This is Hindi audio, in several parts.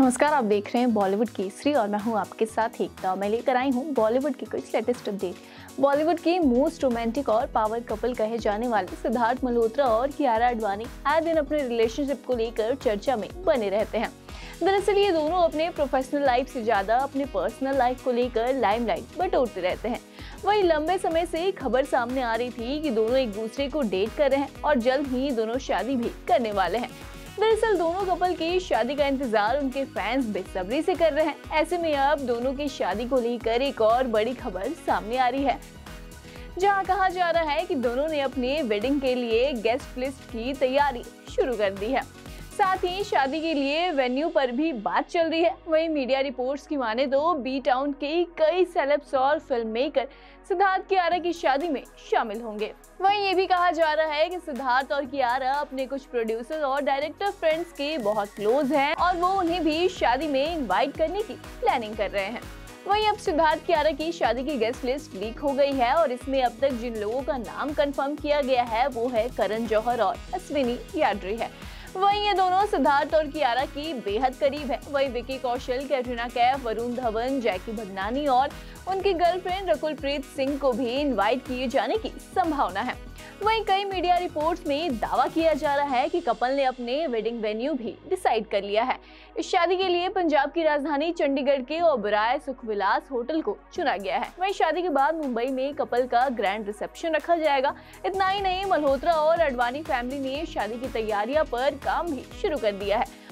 नमस्कार, आप देख रहे हैं बॉलीवुड केसरी और मैं हूँ आपके साथ एकता। मैं लेकर आई हूँ बॉलीवुड की कुछ लेटेस्ट अपडेट। बॉलीवुड के मोस्ट रोमांटिक और पावर कपल कहे जाने वाले सिद्धार्थ मल्होत्रा और कियारा अडवाणी आए दिन अपने रिलेशनशिप को लेकर चर्चा में बने रहते हैं। दरअसल ये दोनों अपने प्रोफेशनल लाइफ से ज़्यादा अपने पर्सनल लाइफ को लेकर लाइमलाइट बटोरते रहते हैं। वही लंबे समय से खबर सामने आ रही थी कि दोनों एक दूसरे को डेट कर रहे हैं और जल्द ही दोनों शादी भी करने वाले हैं। दरअसल दोनों कपल की शादी का इंतज़ार उनके फैंस बेसब्री से कर रहे हैं। ऐसे में अब दोनों की शादी को लेकर एक और बड़ी खबर सामने आ रही है। जहाँ कहा जा रहा है कि दोनों ने अपने वेडिंग के लिए गेस्ट लिस्ट की तैयारी शुरू कर दी है। साथ ही शादी के लिए वेन्यू पर भी बात चल रही है। वहीं मीडिया रिपोर्ट्स की माने तो बी टाउन के कई सेलेब्स और फ़िल्म मेकर सिद्धार्थ कियारा की शादी में शामिल होंगे। वहीं ये भी कहा जा रहा है कि सिद्धार्थ और कियारा अपने कुछ प्रोड्यूसर और डायरेक्टर फ्रेंड्स के बहुत क्लोज हैं और वो उन्हें भी शादी में इन्वाइट करने की प्लानिंग कर रहे हैं। वहीं अब सिद्धार्थ कियारा की शादी की गेस्ट लिस्ट लीक हो गई है और इसमें अब तक जिन लोगों का नाम कंफर्म किया गया है, वो है करण जौहर और अश्विनी याड्री है। वहीं ये दोनों, सिद्धार्थ और कियारा की बेहद करीब है। वहीं विकी कौशल, कैटरीना कैफ, वरुण धवन, जैकी भगनानी और उनकी गर्लफ्रेंड रकुल प्रीत सिंह को भी इनवाइट किए जाने की संभावना है। वहीं कई मीडिया रिपोर्ट्स में दावा किया जा रहा है कि कपल ने अपने वेडिंग वेन्यू भी डिसाइड कर लिया है। इस शादी के लिए पंजाब की राजधानी चंडीगढ़ के ओबराय सुखविलास होटल को चुना गया है। वहीं शादी के बाद मुंबई में कपल का ग्रैंड रिसेप्शन रखा जाएगा। इतना ही नहीं, मल्होत्रा और अडवाणी फैमिली ने शादी की तैयारियाँ पर काम भी शुरू कर दिया है।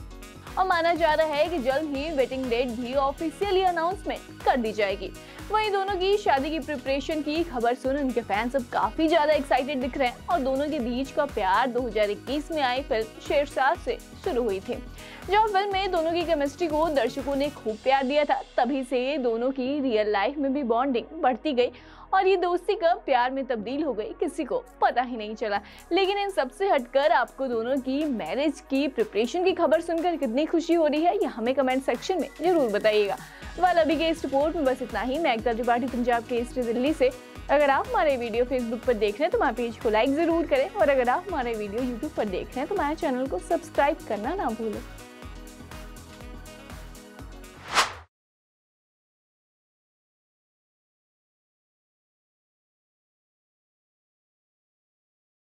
और माना जा रहा है कि जल्द ही वेडिंग डेट भी ऑफिशियली अनाउंसमेंट कर दी जाएगी। वहीं दोनों की शादी की प्रिपरेशन की खबर सुन उनके फैंस अब काफ़ी ज़्यादा एक्साइटेड दिख रहे हैं और दोनों के बीच का प्यार 2021 में आई फ़िल्म शेरशाह से शुरू हुई थी। जब फ़िल्म में दोनों की केमिस्ट्री को दर्शकों ने खूब प्यार दिया था, तभी से दोनों की रियल लाइफ में भी बॉन्डिंग बढ़ती गई और ये दोस्ती कब प्यार में तब्दील हो गई किसी को पता ही नहीं चला। लेकिन इन सबसे हटकर आपको दोनों की मैरिज की प्रिपरेशन की खबर सुनकर कितनी खुशी हो रही है, ये हमें कमेंट सेक्शन में ज़रूर बताइएगा। वाल अभी के इस रिपोर्ट में बस इतना ही। मैं एकता त्रिपाठी, पंजाब के ईस्ट दिल्ली से। अगर आप हमारे वीडियो फेसबुक पर देख रहे हैं तो हमारे पेज को लाइक ज़रूर करें। और अगर आप हमारे वीडियो यूट्यूब पर देख रहे हैं तो हमारे चैनल को सब्सक्राइब करना ना भूलें।